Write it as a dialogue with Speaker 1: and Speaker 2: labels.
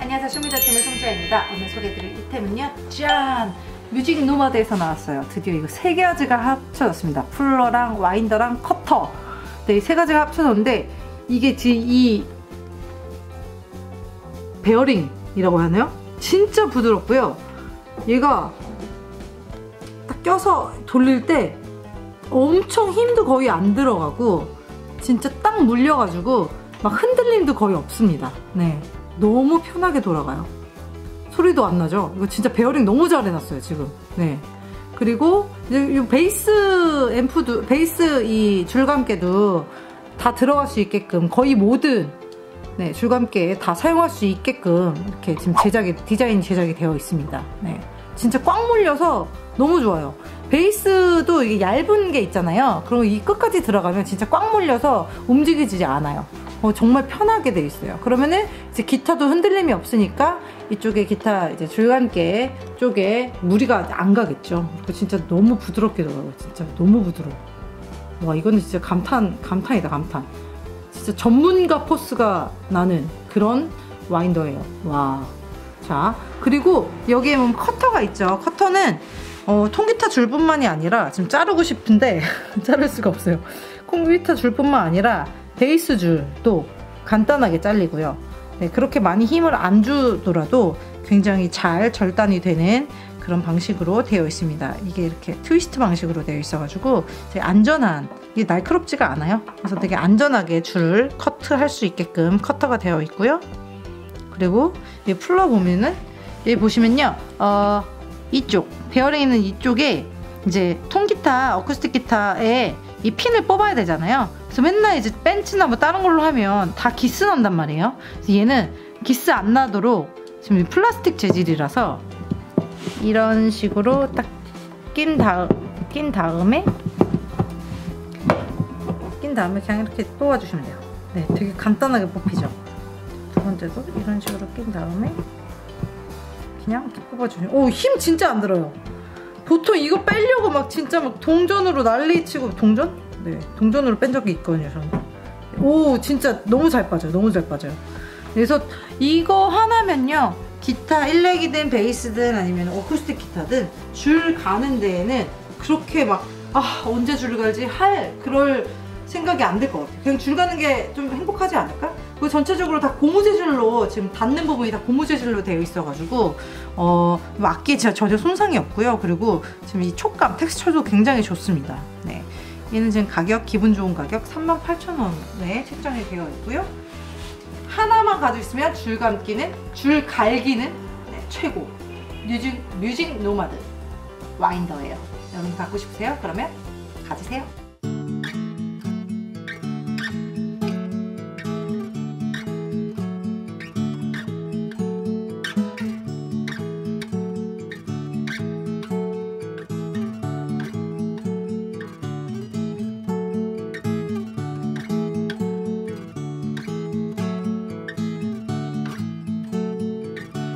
Speaker 1: 안녕하세요. Show me the 템의 송자입니다. 오늘 소개해드릴 아이템은요 짠! Music Nomad에서 나왔어요. 드디어 이거 세 가지가 합쳐졌습니다. puller랑 winder랑 커터. 네, 이 세 가지가 합쳐졌는데 이게 지금 이 베어링이라고 하나요? 진짜 부드럽고요. 얘가 딱 껴서 돌릴 때 엄청 힘도 거의 안 들어가고 진짜 딱 물려가지고 막 흔들림도 거의 없습니다. 네 너무 편하게 돌아가요. 소리도 안 나죠? 이거 진짜 베어링 너무 잘 해놨어요, 지금. 네. 그리고 이 베이스 앰프도, 베이스 이 줄감개도 다 들어갈 수 있게끔 거의 모든 네, 줄감개 다 사용할 수 있게끔 이렇게 지금 제작이, 디자인 제작이 되어 있습니다. 네. 진짜 꽉 물려서 너무 좋아요. 베이스도 이게 얇은 게 있잖아요. 그럼 이 끝까지 들어가면 진짜 꽉 물려서 움직이지 않아요. 어, 정말 편하게 돼 있어요. 그러면은 이제 기타도 흔들림이 없으니까 이쪽에 기타 이제 줄감개 쪽에 무리가 안 가겠죠. 진짜 너무 부드럽게 들어가요. 진짜 너무 부드러워. 와 이거는 진짜 감탄 감탄이다 감탄. 진짜 전문가 포스가 나는 그런 와인더예요. 와. 자 그리고 여기에 보면 커터가 있죠. 커터는 어, 통기타 줄뿐만이 아니라 지금 자르고 싶은데 자를 수가 없어요. 통기타 줄뿐만 아니라 베이스 줄도 간단하게 잘리고요. 네, 그렇게 많이 힘을 안 주더라도 굉장히 잘 절단이 되는 그런 방식으로 되어 있습니다. 이게 이렇게 트위스트 방식으로 되어 있어가지고 안전한 이게 날카롭지가 않아요. 그래서 되게 안전하게 줄을 커트할 수 있게끔 커터가 되어 있고요. 그리고 이 puller 보면은 여기 보시면요, 어, 이쪽 베어링 있는 이쪽에 이제 통기타, 어쿠스틱 기타에 이 핀을 뽑아야 되잖아요. 그래서 맨날 이제 벤치나 뭐 다른 걸로 하면 다 기스 난단 말이에요. 그래서 얘는 기스 안 나도록 지금 플라스틱 재질이라서 이런 식으로 딱 낀 다음 낀 다음에 낀 다음에 그냥 이렇게 뽑아주시면 돼요. 네, 되게 간단하게 뽑히죠. 두 번째도 이런 식으로 낀 다음에 그냥 이렇게 뽑아주시면 오, 힘 진짜 안 들어요. 보통 이거 빼려고 막 진짜 막 동전으로 난리치고 동전? 네 동전으로 뺀 적이 있거든요 저는 오 진짜 너무 잘 빠져요 너무 잘 빠져요 그래서 이거 하나면요 기타 일렉이든 베이스든 아니면 어쿠스틱 기타든 줄 가는 데에는 그렇게 막 아 언제 줄 갈지 할 그럴 생각이 안 들 것 같아요 그냥 줄 가는 게 좀 행복하지 않을까? 그 전체적으로 다 고무 재질로 지금 닿는 부분이 다 고무 재질로 되어 있어가지고 어 악기에 진짜 전혀 손상이 없고요. 그리고 지금 이 촉감, 텍스처도 굉장히 좋습니다. 네. 얘는 지금 가격 기분 좋은 가격 38,000원에 책정이 되어 있고요. 하나만 가지고 있으면 줄 감기는 줄 갈기는 네, 최고 Music Music Nomad winder예요. 여러분 갖고 싶으세요? 그러면 가지세요.